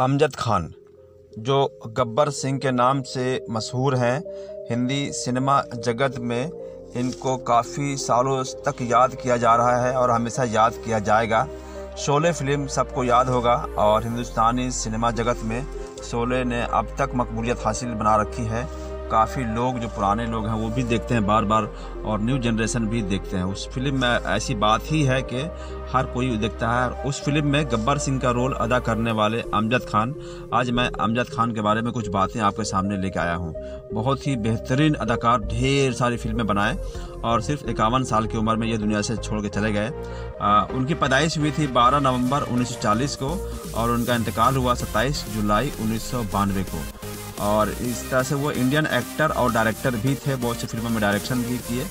अमजद खान, जो गब्बर सिंह के नाम से मशहूर हैं, हिंदी सिनेमा जगत में इनको काफ़ी सालों तक याद किया जा रहा है और हमेशा याद किया जाएगा। शोले फ़िल्म सबको याद होगा और हिंदुस्तानी सिनेमा जगत में शोले ने अब तक मकबूलियत हासिल बना रखी है। काफ़ी लोग, जो पुराने लोग हैं, वो भी देखते हैं बार बार और न्यू जनरेशन भी देखते हैं। उस फ़िल्म में ऐसी बात ही है कि हर कोई देखता है और उस फ़िल्म में गब्बर सिंह का रोल अदा करने वाले अमजद खान, आज मैं अमजद खान के बारे में कुछ बातें आपके सामने लेके आया हूँ। बहुत ही बेहतरीन अदाकार ढेर सारी फ़िल्में बनाए और सिर्फ़ इक्यावन साल की उम्र में ये दुनिया से छोड़ के चले गए। उनकी पैदाइश हुई थी 12 नवंबर 1940 को और उनका इंतकाल हुआ 27 जुलाई उन्नीस सौ बानवे को। और इस तरह से वो इंडियन एक्टर और डायरेक्टर भी थे, बहुत सी फ़िल्मों में डायरेक्शन भी किए।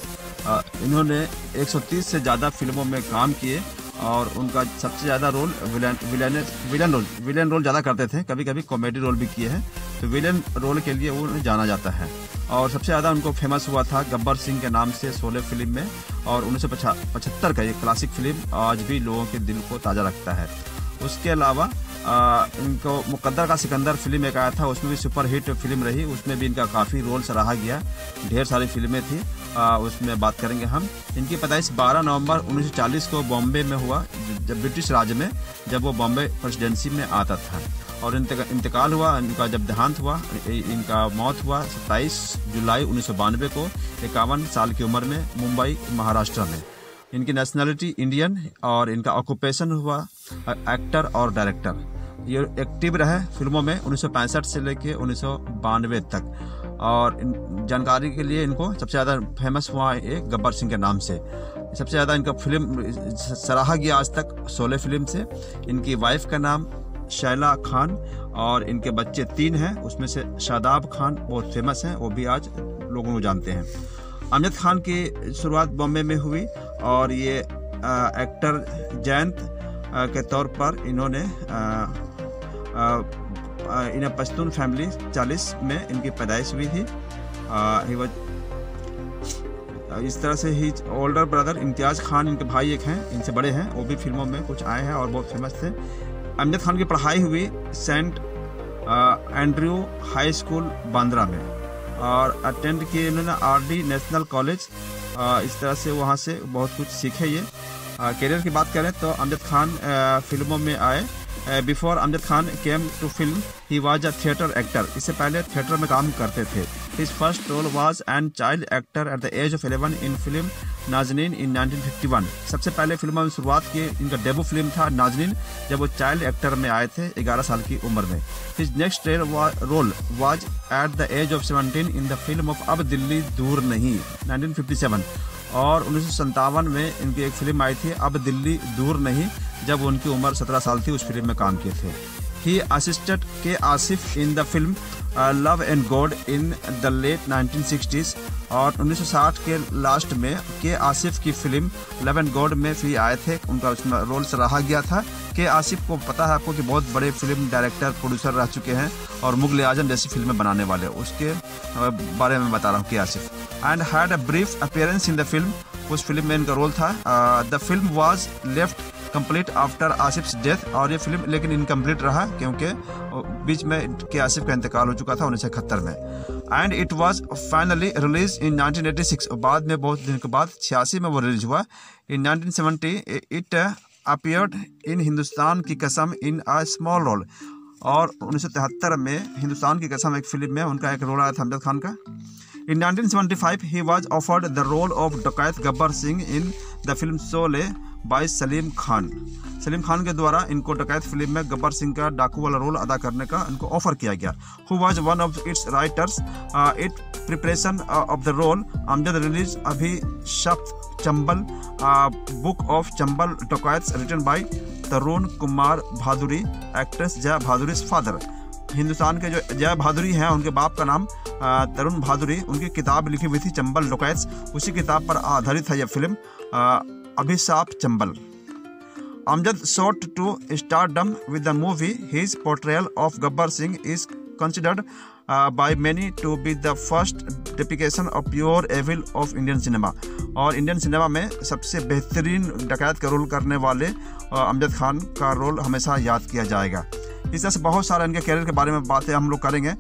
इन्होंने 130 से ज़्यादा फ़िल्मों में काम किए और उनका सबसे ज़्यादा role villain villain villain role villain role ज़्यादा करते थे। कभी कभी कॉमेडी रोल भी किए हैं। तो विलन रोल के लिए वो उन्हें जाना जाता है। और सबसे ज़्यादा उनको फ़ेमस हुआ था गब्बर सिंह के नाम से सोलह फ़िल्म में और उन्नीस सौ पचहत्तर का ये क्लासिक फ़िल्म आज भी लोगों के दिल को ताज़ा रखता है। उसके अलावा इनको मुकद्दर का सिकंदर फ़िल्म एक आया था उसमें भी सुपर हिट फ़िल्म रही उसमें भी इनका काफ़ी रोल सराहा गया ढेर सारी फ़िल्में थी आ, उसमें बात करेंगे हम। इनकी पैदाइश 12 नवंबर 1940 को बॉम्बे में हुआ जब ब्रिटिश राज में जब वो बॉम्बे प्रेसिडेंसी में आता था। और इंतकाल हुआ इनका जब देहांत हुआ इनका मौत हुआ सत्ताईस जुलाई उन्नीस सौ बानवे को इक्यावन साल की उम्र में मुंबई महाराष्ट्र में। इनकी नेशनलिटी इंडियन और इनका ऑक्यूपेशन हुआ एक्टर और डायरेक्टर। ये एक्टिव रहे फ़िल्मों में उन्नीस सौ पैंसठ से लेके उन्नीस सौ बानवे तक। और जानकारी के लिए इनको सबसे ज़्यादा फ़ेमस हुआ एक गब्बर सिंह के नाम से। सबसे ज़्यादा इनका फ़िल्म सराहा गया आज तक सोलह फ़िल्म से। इनकी वाइफ का नाम शैला खान और इनके बच्चे तीन हैं। उसमें से शादाब खान बहुत फ़ेमस हैं वो भी आज लोगों को जानते हैं। अमजद खान की शुरुआत बॉम्बे में हुई और ये आ, एक्टर जयंत के तौर पर इन्होंने इन्हें पश्तून फैमिली चालीस में इनकी पैदाइश हुई थी। इस तरह से ही ओल्डर ब्रदर इम्तियाज़ खान, इनके भाई एक हैं, इनसे बड़े हैं, वो भी फ़िल्मों में कुछ आए हैं और बहुत फ़ेमस थे। अमजद खान की पढ़ाई हुई Saint Andrew high school Bandra में और अटेंड किए इन्होंने आर डी नेशनल कॉलेज। इस तरह से वहाँ से बहुत कुछ सीखे ये। करियर की बात करें तो अमजद खान फ़िल्मों में आए। Before Amjad Khan came to film he was a theatre actor इससे पहले थिएटर में काम करते थे। His first role was an child actor at the age of 11 in film Nazneen in 1951 सबसे पहले फ़िल्मों में शुरुआत की, इनका डेबू फ़िल्म था नाजनीन जब वो चाइल्ड एक्टर में आए थे 11 साल की उम्र में। His next role was at the age of 17 in the film of Ab Dilli Dur नहीं 1957 और उन्नीस सौ सत्तावन में इनकी एक फ़िल्म आई थी, अब दिल्ली दूर नहीं, जब उनकी उम्र 17 साल थी, उस फ़िल्म में काम किए थे। He assistant K Asif in the film love and God in the late 1960s और 1960 के लास्ट में के आसिफ की फ़िल्म लव एंड गॉड में भी आए थे। उनका उसमें रोल सराहा गया था। के आसिफ को पता है आपको कि बहुत बड़े फ़िल्म डायरेक्टर प्रोड्यूसर रह चुके हैं और मुगल आज़म जैसी फ़िल्में बनाने वाले। उसके बारे में बता रहा हूँ K Asif. And had a brief appearance in the film उस फ़िल्म में इनका रोल था। The film was left complete after Asif death और ये फ़िल्म लेकिन इनकम्प्लीट रहा, क्योंकि बीच में के आसिफ का इंतकाल हो चुका था उन्नीस सौ इकहत्तर में। And it was finally release in 1986 बाद में बहुत दिन के बाद छियासी में वो रिलीज़ हुआ। In 1970 it appeared in Hindustan Ki Kasam in a small role और उन्नीस सौ तिहत्तर में हिंदुस्तान की कसम एक फ़िल्म में उनका एक रोल आया था, अमजद खान का। In 1975 he was offered the role of dacoit Gabbar Singh in the film Sholay by Salim Khan. Salim Khan के द्वारा इनको डकैत फ़िल्म में गब्बर सिंह का डाकू वाला रोल अदा करने का इनको ऑफ़र किया गया। Who was one of its writers it preparation of the role Amjad release अभी शब्द Chambal book of Chambal dacoits written by Tarun Kumar Bhaduri actress Jaya Bhaduri father Hindustan के जो जय भादुरी हैं उनके बाप का नाम तरुण भादुरी उनकी किताब लिखी हुई थी चंबल डकैत्स उसी किताब पर आधारित है यह film Abhishapth Chambal Amjad sought to stardom with the movie. His portrayal of Gabbar Singh is considered uh, by many to be the first depiction of pure evil of Indian cinema. और Indian cinema में सबसे बेहतरीन डकैत का role करने वाले अमजद खान का role हमेशा याद किया जाएगा इस तरह से बहुत सारे इनके कैरियर के बारे में बातें हम लोग करेंगे।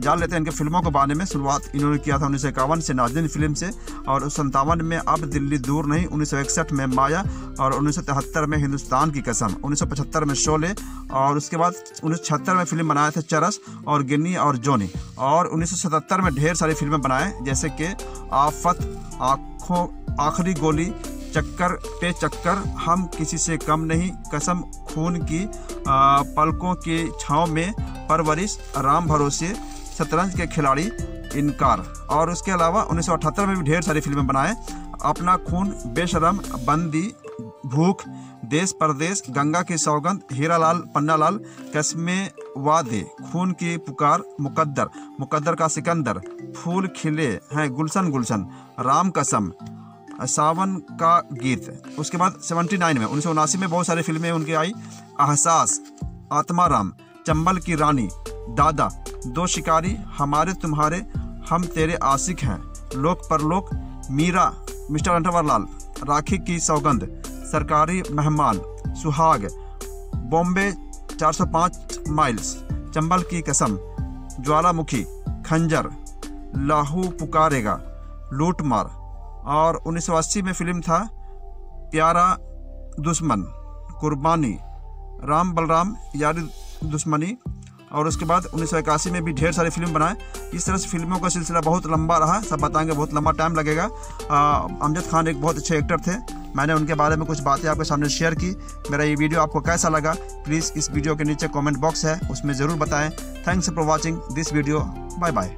जान लेते हैं इनके फ़िल्मों के बारे में। शुरुआत इन्होंने किया था उन्नीस सौ इक्यावन से नाजिन फ़िल्म से और संतावन में अब दिल्ली दूर नहीं, उन्नीस सौ इकसठ में माया और उन्नीस सौ तिहत्तर में हिंदुस्तान की कसम, उन्नीस सौ पचहत्तर में शोले और उसके बाद उन्नीस में फ़िल्म बनाए थे चरस और गिन्नी और जोनी और उन्नीस में ढेर सारी फ़िल्में बनाए, जैसे कि आफत, आँखों, आखिरी गोली चक्कर पे चक्कर हम किसी से कम नहीं। कसम खून की आ, पलकों के छाँव में परवरिश राम भरोसे शतरंज के खिलाड़ी इनकार। और उसके अलावा उन्नीस सौ अठहत्तर में भी ढेर सारी फ़िल्में बनाए। अपना खून बेशरम बंदी भूख देश परदेश गंगा की सौगंध हीरालाल पन्नालाल कस्मे वादे। खून की पुकार मुकद्दर। मुकद्दर का सिकंदर। फूल खिले हैं गुलशन गुलशन। राम कसम। सावन का गीत। उसके बाद 79 में, उन्नीस सौ उनासी में बहुत सारी फ़िल्में उनकी आई। एहसास आत्माराम, चंबल की रानी, दादा, दो शिकारी, हमारे तुम्हारे, हम तेरे आशिक हैं। लोक परलोक मीरा, मिस्टर अंटरवाल राखी की सौगंध, सरकारी मेहमान, सुहाग, बॉम्बे 405 माइल्स, चंबल की कसम, ज्वालामुखी, खंजर, लाहू पुकारेगा लूटमार और 1980 में फ़िल्म था प्यारा दुश्मन, कुर्बानी। राम बलराम, यारी दुश्मनी। और उसके बाद उन्नीस सौ इक्यासी में भी ढेर सारी फ़िल्म बनाए। इस तरह से फ़िल्मों का सिलसिला बहुत लंबा रहा, सब बताएँगे बहुत लंबा टाइम लगेगा। अमजद खान एक बहुत अच्छे एक्टर थे। मैंने उनके बारे में कुछ बातें आपके सामने शेयर की। मेरा ये वीडियो आपको कैसा लगा प्लीज़ इस वीडियो के नीचे कमेंट बॉक्स है, उसमें ज़रूर बताएँ। Thanks for watching this video bye bye